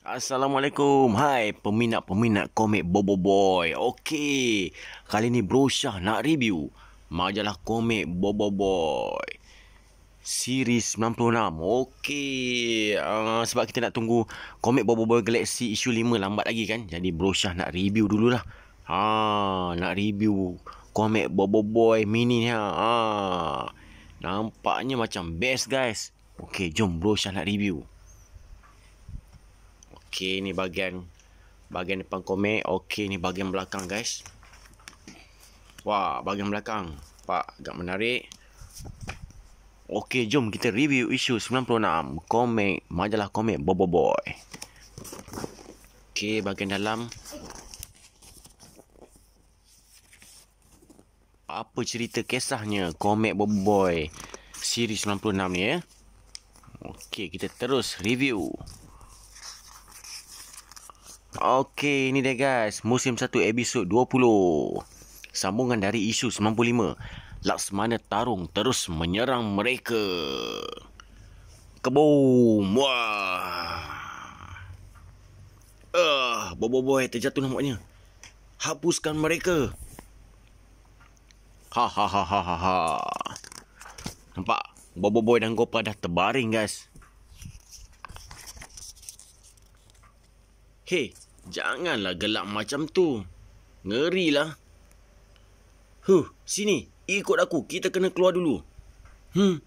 Assalamualaikum. Hai peminat-peminat komik Bobo Boy. Okey, kali ni Bro Syah nak review majalah komik Bobo Boy. Series 96. Okey, uh, sebab kita nak tunggu komik Bobo Boy Galaxy issue 5 lambat lagi kan. Jadi Bro Syah nak review dululah. Ha, nak review komik Bobo Boy mini ni ha. ha. Nampaknya macam best guys. Okey, jom Bro Syah nak review. Okey, ni bahagian bahagian depan komik. Okey, ni bahagian belakang, guys. Wah, bahagian belakang. Pak, agak menarik. Okey, jom kita review isu 96 komik majalah komik Bobo Boy. Okey, bahagian dalam apa cerita kisahnya komik Bobo Boy siri 96 ni ya. Okey, kita terus review. Okey, ini dia guys. Musim 1 episod 20. Sambungan dari isu 95. Laksmana Tarung terus menyerang mereka. Keboom. Wah. Ah, uh, Bobo Boy terjatuh nampaknya. Hapuskan mereka. Ha ha ha ha ha ha. Nampak? Bobo Boy dan Gopa dah terbaring guys. Hei, janganlah gelak macam tu. Ngerilah. Huh, sini. Ikut aku. Kita kena keluar dulu. Hmm.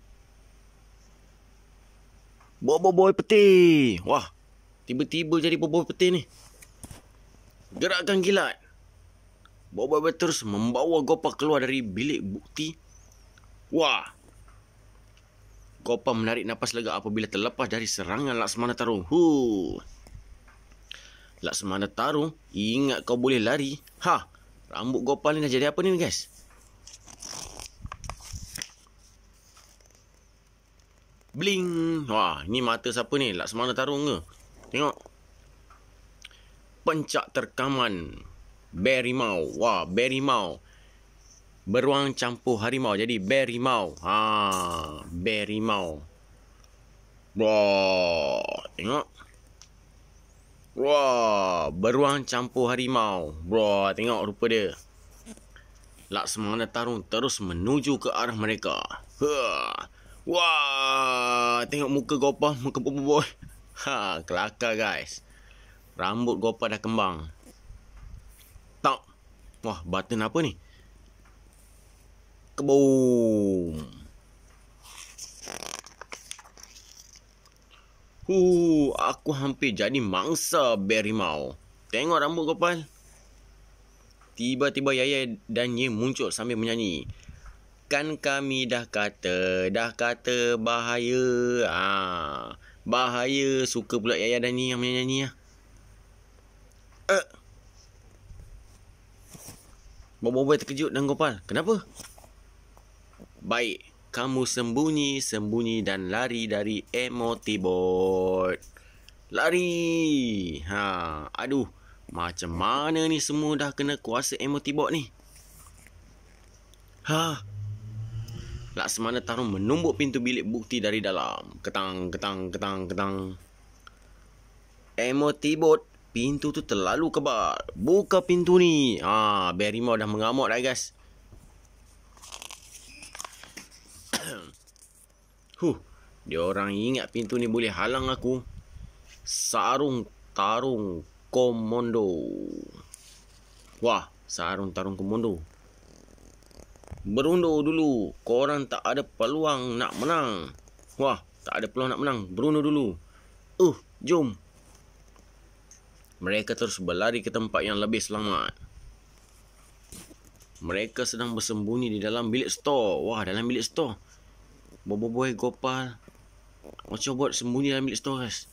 Bobo boy peti. Wah, tiba-tiba jadi bobo peti ni. Gerakkan kilat. Bobo boy terus membawa Gopa keluar dari bilik bukti. Wah. Gopa menarik nafas lega apabila terlepas dari serangan Laksmana Tarung. Huh. Laksamana Tarung, ingat kau boleh lari. Ha, rambut Gopal ni dah jadi apa ni guys? Bling. Wah, ini mata siapa ni? Laksamana Tarung ke? Tengok. Pencak terkaman. Berimau. Wah, berimau. Beruang campur harimau. Jadi berimau. Ha, berimau. Wah, tengok. Wah, beruang campur harimau. Wah, tengok rupa dia. Laksamana Tarung terus menuju ke arah mereka. Huh. Wah, tengok muka Gopa, muka Boy. Ha, kelakar guys. Rambut Gopa dah kembang. Tak. Wah, button apa ni? Keboom. Hu, aku hampir jadi mangsa berimau. Tengok rambut Gopal. Tiba-tiba Yaya dan Ye muncul sambil menyanyi. Kan kami dah kata, dah kata bahaya. Ha, bahaya. Suka pula Yaya dan Ye yang menyanyi. Uh. Bobo-bobo terkejut dan Gopal. Kenapa? Baik kamu sembunyi-sembunyi dan lari dari emotibot. Lari. Ha, aduh. Macam mana ni semua dah kena kuasa emotibot ni? Ha. Laksamana Tarung menumbuk pintu bilik bukti dari dalam. Ketang, ketang, ketang, ketang. Emotibot, pintu tu terlalu kebal. Buka pintu ni. Ha, Berimau dah mengamuk dah guys. Huh, dia orang ingat pintu ni boleh halang aku. Sarung tarung komodo. Wah, sarung tarung komodo. Berundur dulu. Korang tak ada peluang nak menang. Wah, tak ada peluang nak menang. Berundur dulu. Uh, jom. Mereka terus berlari ke tempat yang lebih selamat. Mereka sedang bersembunyi di dalam bilik store. Wah, dalam bilik store. Bobo Boy Gopal. Macam buat sembunyi dalam bilik store guys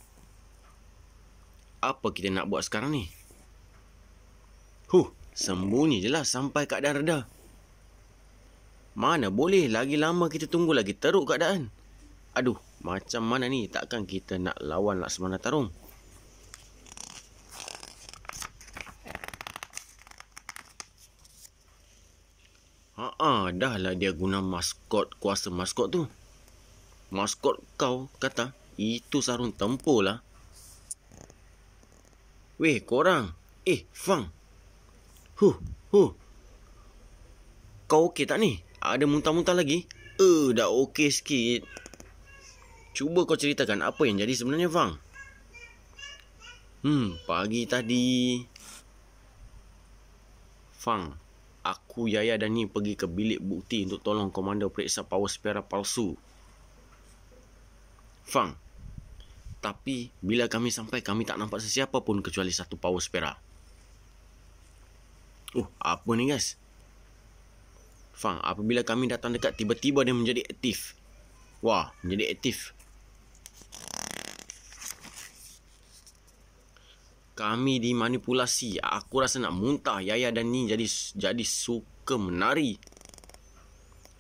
Apa kita nak buat sekarang ni? Huh Sembunyi je lah sampai keadaan reda. Mana boleh Lagi lama kita tunggu lagi teruk keadaan? Aduh Macam mana ni? Takkan kita nak lawan Laksamana Tarung? Haa, dah lah dia guna maskot, kuasa maskot tu maskot kau kata itu sarung tempur lah. Weh, korang. Eh, Fang. Huh, huh. Kau okey tak ni? Ada muntah-muntah lagi? Eh, uh, dah okey sikit. Cuba kau ceritakan apa yang jadi sebenarnya, Fang. Hmm, pagi tadi... Fang, aku, Yaya dan Ni pergi ke bilik bukti untuk tolong komando periksa power spera palsu. Fang, tapi bila kami sampai kami tak nampak sesiapa pun kecuali satu power spera. Oh, apa ni guys? Fang, apabila kami datang dekat tiba-tiba dia menjadi aktif. Wah, menjadi aktif. Kami dimanipulasi. Aku rasa nak muntah. Yaya dan Ni jadi jadi suka menari.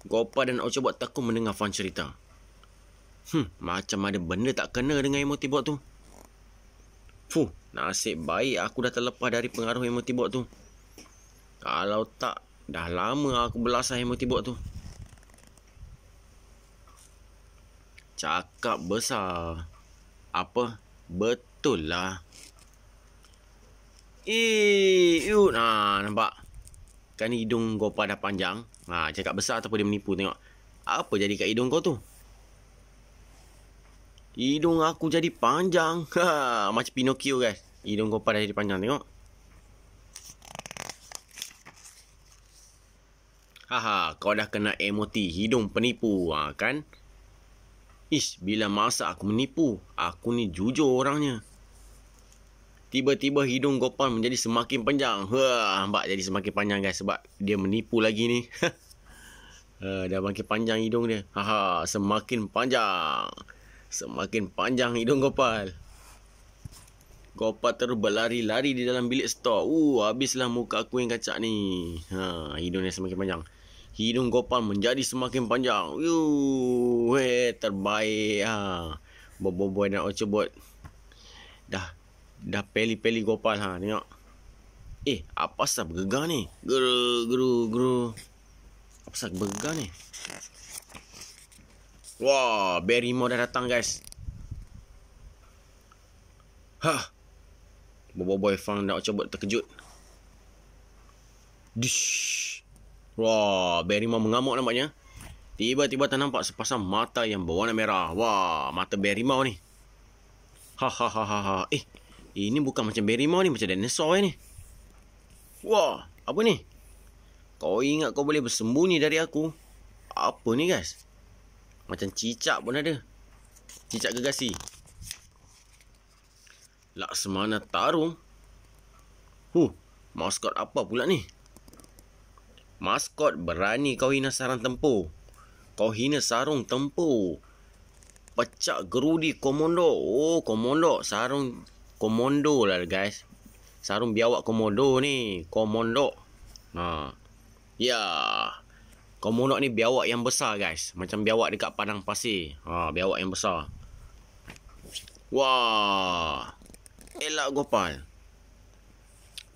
Gopa dan Ocha buat takut mendengar Fan cerita. Hmm, macam ada benda tak kena dengan emoti bot tu. Fuh, nasib baik aku dah terlepas dari pengaruh emoti bot tu. Kalau tak, dah lama aku belasah emoti bot tu. Cakap besar. Apa? Betul lah. Eh, yuk. Nah, nampak? Kan hidung Gopa dah panjang. Ha, cakap besar ataupun dia menipu. Tengok. Apa jadi kat hidung kau tu? Hidung aku jadi panjang. Ha, macam Pinocchio guys. Hidung Gopa dah jadi panjang. Tengok. Haha, kau dah kena emoti hidung penipu. Ha, kan? Ish, bila masa aku menipu. Aku ni jujur orangnya. Tiba-tiba hidung Gopal menjadi semakin panjang. Wah, nampak jadi semakin panjang guys sebab dia menipu lagi ni. uh, dah makin panjang hidung dia. Haha, semakin panjang. Semakin panjang hidung Gopal. Gopal terus berlari-lari di dalam bilik stor. Uh, habislah muka aku yang kacak ni. Ha, hidung dia semakin panjang. Hidung Gopal menjadi semakin panjang. Yuh, weh, terbaik. Ha. Bobo-boy dan Ocobot. Dah Dah peli-peli Gopal ha tengok. Eh, apa pasal bergegar ni? Guru guru guru. Apa pasal bergegar ni? Wah, Berimo dah datang guys. Ha. Bobo boy Fang dah cuba terkejut. Dish. Wah, Berimo mengamuk nampaknya. Tiba-tiba ternampak sepasang mata yang berwarna merah. Wah, mata Berimo ni. Ha ha ha ha ha. Eh, ini bukan macam berimau ni, macam dinosaur ni. Wah, apa ni? Kau ingat kau boleh bersembunyi dari aku? Apa ni guys? Macam cicak pun ada. Cicak gegasi. Laksamana Tarung? Huh, maskot apa pula ni? Maskot berani kau hina sarang tempur. Kau hina sarung tempur. Pecak gerudi komodo. Oh, komodo. Sarung komodo lah guys. Sarung biawak komodo ni. Komodo. Ha. Ya. Komodo ni biawak yang besar guys. Macam biawak dekat padang pasir. Ha, biawak yang besar. Wah. Elak Gopal.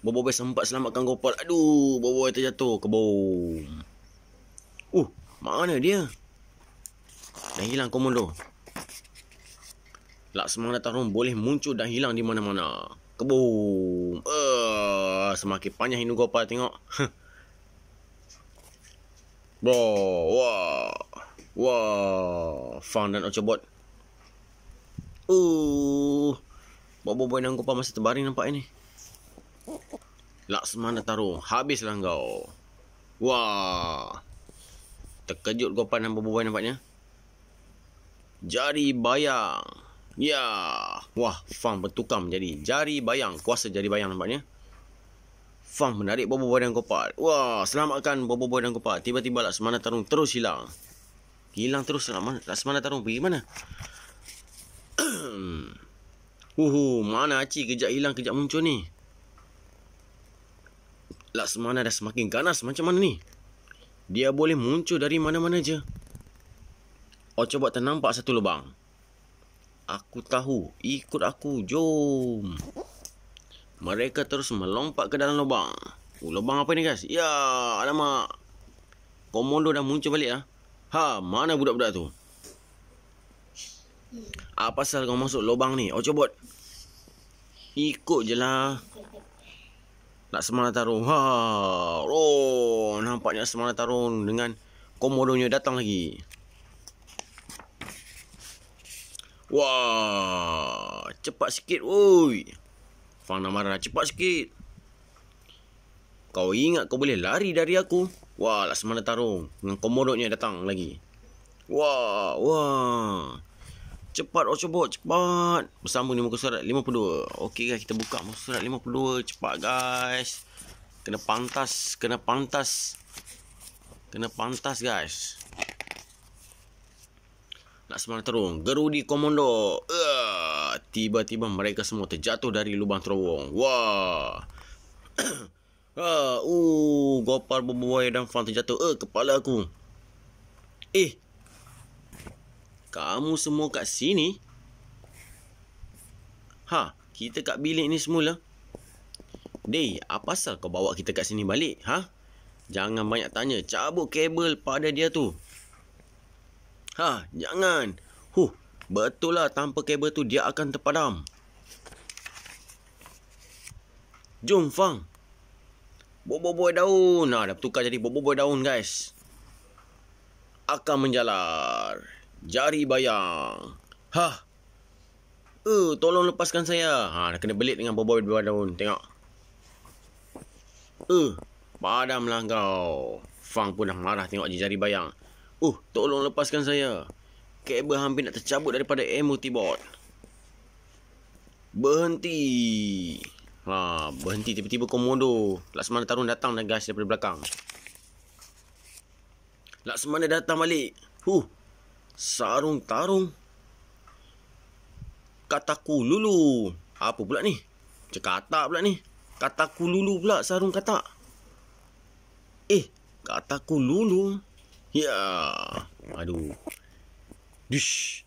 Bobo sempat selamatkan Gopal. Aduh, Bobo terjatuh ke bom. Uh, mana dia? Dah hilang komodo. Laksamana Tarung boleh muncul dan hilang di mana-mana. Kebum. Uh, semakin panjang hidung Gopal tengok. Bro, wah. Wah, Fang dan Ocobot. Uh. Bobo boy dan Gopal masih terbaring nampak ini. Laksamana Tarung, habislah kau. Wah. Terkejut Gopal dan Bobo boy nampaknya. Jari bayang. Ya. Wah, Fang bertukar menjadi jari bayang. Kuasa jari bayang nampaknya. Fang menarik bobo boy dan kopat. Wah, selamatkan bobo boy dan kopat. Tiba-tiba lah semana tarung terus hilang. Hilang terus mana? Lah semana tarung pergi mana? Uhu, mana Aci kejap hilang kejap muncul ni? Semana dah semakin ganas macam mana ni? Dia boleh muncul dari mana-mana je. Oh, coba ternampak satu lubang. Aku tahu. Ikut aku. Jom. Mereka terus melompat ke dalam lubang. Oh, lubang apa ni guys? Ya, alamak. Komodo dah muncul balik lah. Ha, mana budak-budak tu? Apa pasal kau masuk lubang ni? Oh, coba. Ikut je lah. Nak semangat tarung. Ha. Oh, nampaknya semangat tarung dengan komodonya datang lagi. Wah, cepat sikit woi. Fang nak marah cepat sikit. Kau ingat kau boleh lari dari aku? Wah, semana tarung. Dengan komodoknya datang lagi. Wah, wah. Cepat Ocobot, cepat. Bersambung di muka surat 52. Okey guys, kita buka muka surat 52. Cepat guys. Kena pantas, kena pantas. Kena pantas guys. Nak semana terung. Gerudi komando. Uh, tiba-tiba mereka semua terjatuh dari lubang terowong. Wah. Ha, uh, Gopal berbuai dan Fan terjatuh. Eh, kepala aku. Eh. Kamu semua kat sini? Ha, kita kat bilik ni semula. Dey, apa asal kau bawa kita kat sini balik? Ha? Jangan banyak tanya. Cabut kabel pada dia tu. Ha, jangan. Betul lah tanpa kabel tu dia akan terpadam. Jom, Fang. Bobo-boy daun. Nah, dah bertukar jadi bobo-boy daun, guys. Akan menjalar. Jari bayang. Hah. Eh, tolong lepaskan saya. Ha, dah kena belit dengan bobo-boy daun. Tengok. Eh, padamlah kau. Fang pun dah marah tengok jari bayang. Uh, tolong lepaskan saya. Kabel hampir nak tercabut daripada MOT board. Berhenti. Ha, berhenti tiba-tiba komodo. Laksamana Tarun datang dan gas daripada belakang. Laksamana datang balik. Huh. Sarung tarung. Kataku lulu. Apa pula ni? Cekata pula ni. Kataku lulu pula sarung kata. Eh, kataku lulu. Ya. Aduh. Dish.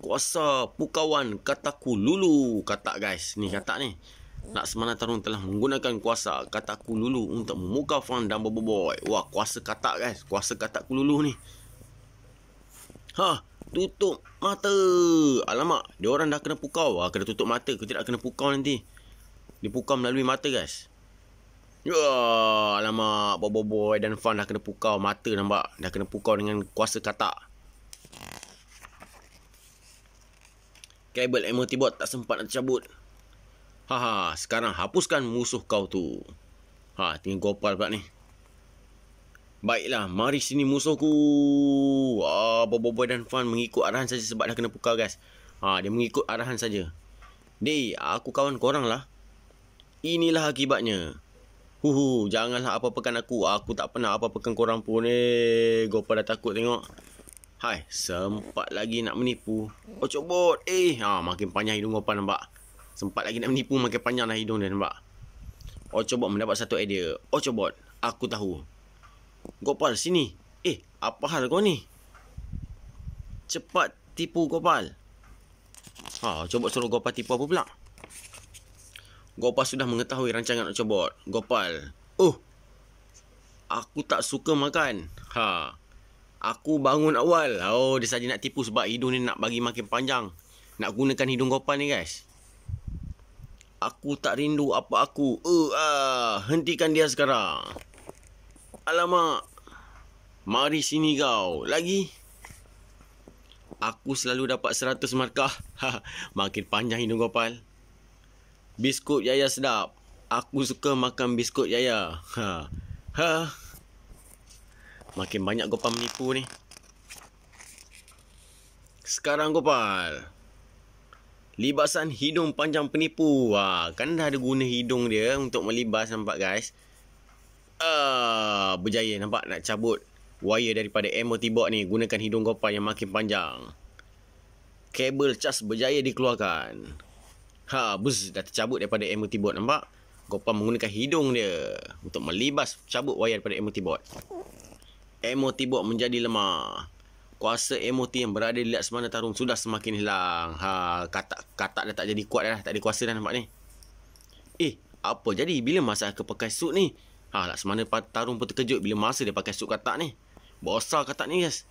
Kuasa pukawan kataku lulu. Kata guys. Ni kata ni. Nak semana tarung telah menggunakan kuasa kata kululu untuk memukau Fang dan Bobo Boy. Wah, kuasa kata guys. Kuasa kata kululu ni. Ha, tutup mata. Alamak, dia orang dah kena pukau. Ha, kena tutup mata. Kau tidak kena pukau nanti. Dipukau melalui mata guys. Ya, alamak. Bobo Boy dan Fang dah kena pukau mata nampak. Dah kena pukau dengan kuasa kata. Kabel MOT bot tak sempat nak cabut. Haha, sekarang hapuskan musuh kau tu. Ha, tinggal Gopal pula ni. Baiklah, mari sini musuhku. Ah, Bobo Boy dan Fan mengikut arahan saja sebab dah kena pukau guys. Ha, dia mengikut arahan saja. Dey, aku kawan korang lah. Inilah akibatnya. Huhu, janganlah apa-apakan aku. Aku tak pernah apa-apakan korang pun. Eh, Gopal dah takut tengok. Hai, sempat lagi nak menipu. Oh, cobot. Eh, ha, makin panjang hidung Gopal nampak. Sempat lagi nak menipu makin panjang lah hidung dia nampak. Oh coba mendapat satu idea. Oh coba aku tahu. Gopal sini. Eh apa hal kau ni? Cepat tipu Gopal. Ha coba suruh Gopal tipu apa pula? Gopal sudah mengetahui rancangan Ocobot. Gopal. Oh. Aku tak suka makan. Ha. Aku bangun awal. Oh, dia saja nak tipu sebab hidung ni nak bagi makin panjang. Nak gunakan hidung Gopal ni, guys. Aku tak rindu apa aku. Uh, uh, hentikan dia sekarang. Alamak. Mari sini kau. Lagi. Aku selalu dapat seratus markah. Makin panjang hidung Gopal. Biskut Yaya sedap. Aku suka makan biskut Yaya. Ha. Ha. Makin banyak Gopal menipu ni. Sekarang Gopal. Libasan hidung panjang penipu. Wah, kan dah ada guna hidung dia untuk melibas nampak guys. Uh, berjaya nampak nak cabut wire daripada MOT board ni gunakan hidung gopal yang makin panjang. Kabel cas berjaya dikeluarkan. Ha, bus dah tercabut daripada MOT nampak? Gopal menggunakan hidung dia untuk melibas cabut wire daripada MOT MOT board menjadi lemah kuasa MOT yang berada di Laksamana Tarung sudah semakin hilang. Ha, kata kata dah tak jadi kuat dah, tak ada kuasa dah nampak ni. Eh, apa jadi bila masa aku pakai suit ni? Ha, Laksamana Tarung pun terkejut bila masa dia pakai suit katak ni. Besar katak ni, guys.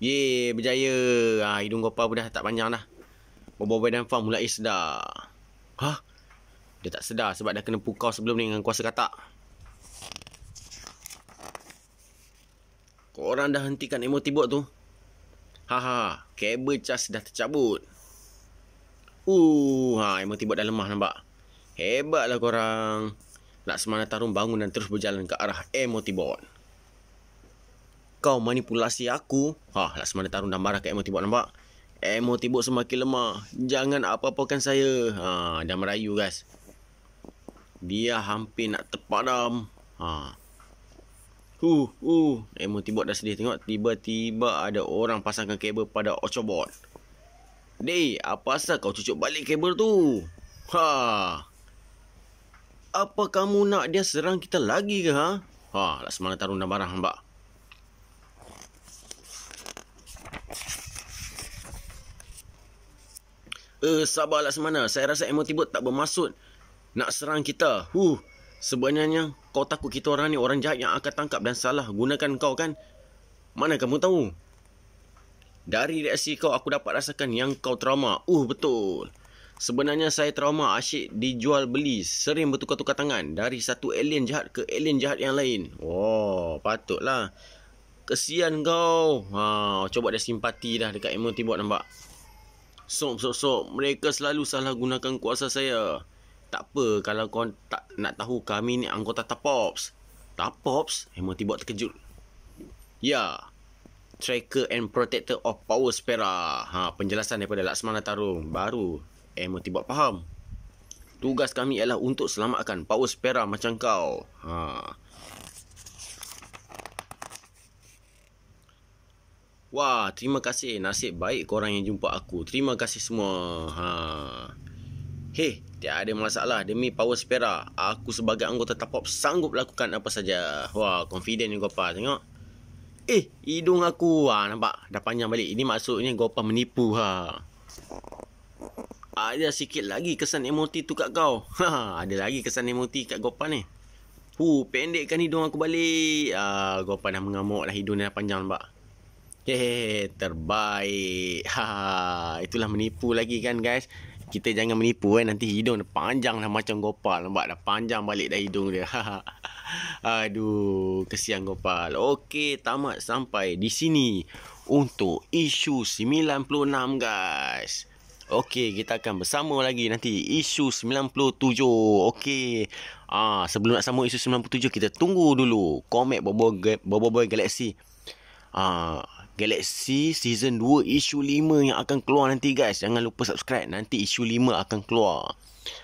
Ye, berjaya. Ha, hidung gopal pun dah tak panjang dah. Bobo dan Farm mulai sedar. Hah? Dia tak sedar sebab dah kena pukau sebelum ni dengan kuasa katak. Korang dah hentikan emoti bot tu? Haha, kabel cas dah tercabut. Uh, ha, emoti bot dah lemah nampak. Hebatlah korang. Laksamana Tarung bangun dan terus berjalan ke arah emoti bot. Kau manipulasi aku? Ha, Laksamana Tarung dah marah ke emoti bot nampak. Emoti bot semakin lemah. Jangan apa-apakan saya. Ha, dah merayu guys. Dia hampir nak terpadam. Ha. Huh, uh, emoti bot dah sedih tengok. Tiba-tiba ada orang pasangkan kabel pada Ochobot. Dey, apa asal kau cucuk balik kabel tu? Ha. Apa kamu nak dia serang kita lagi ke ha? Ha, lah semalam tarung dah marah mbak. Eh, sabarlah semana. Saya rasa emoti bot tak bermaksud nak serang kita. Huh, sebenarnya kau takut kita orang ni orang jahat yang akan tangkap dan salah gunakan kau kan? Mana kamu tahu? Dari reaksi kau aku dapat rasakan yang kau trauma. Uh, betul. Sebenarnya saya trauma asyik dijual beli. Sering bertukar-tukar tangan. Dari satu alien jahat ke alien jahat yang lain. Oh, patutlah. Kesian kau. Ha, coba dia simpati dah dekat emoji bot nampak. Sok, sok, sok. Mereka selalu salah gunakan kuasa saya. Tak apa kalau kau tak nak tahu kami ni anggota Tapops. Tapops? Emoti buat terkejut. Ya. Tracker and Protector of Power Spera. Ha, penjelasan daripada Laksmana Tarung. Baru Emoti buat faham. Tugas kami ialah untuk selamatkan Power Spera macam kau. Ha. Wah, terima kasih. Nasib baik korang yang jumpa aku. Terima kasih semua. Ha. Hei, tidak ada masalah demi power spera. Aku sebagai anggota Tapop sanggup lakukan apa saja. Wah, confident ni Gopa. Tengok. Eh, hidung aku. Ha, nampak? Dah panjang balik. Ini maksudnya Gopa menipu. Ha. Ada sikit lagi kesan emoti tu kat kau. Ha, ada lagi kesan emoti kat Gopa ni. Hu, pendekkan hidung aku balik. Ah, Gopa dah mengamuk lah hidung dia dah panjang nampak. Hehehe, terbaik. Ha, itulah menipu lagi kan guys kita jangan menipu kan nanti hidung dia panjang dah macam Gopal. Nampak dah? Panjang balik dah hidung dia. Aduh kesian Gopal. Okey tamat sampai di sini untuk isu 96 guys. Okey kita akan bersama lagi nanti isu 97 okey. Ah sebelum nak sambung isu 97 kita tunggu dulu komek Bobo Bobo Galaxy. Ah Galaxy Season 2 isu 5 yang akan keluar nanti guys. Jangan lupa subscribe. Nanti isu 5 akan keluar.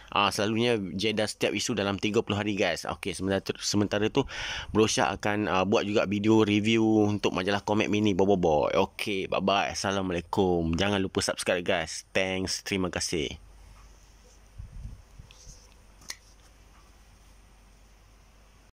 Ah selalunya jeda setiap isu dalam 30 hari guys. Okey, sementara tu, sementara tu Brosha akan uh, buat juga video review untuk majalah Comic Mini Bobo Boy. Okey, bye bye. Assalamualaikum. Jangan lupa subscribe guys. Thanks. Terima kasih.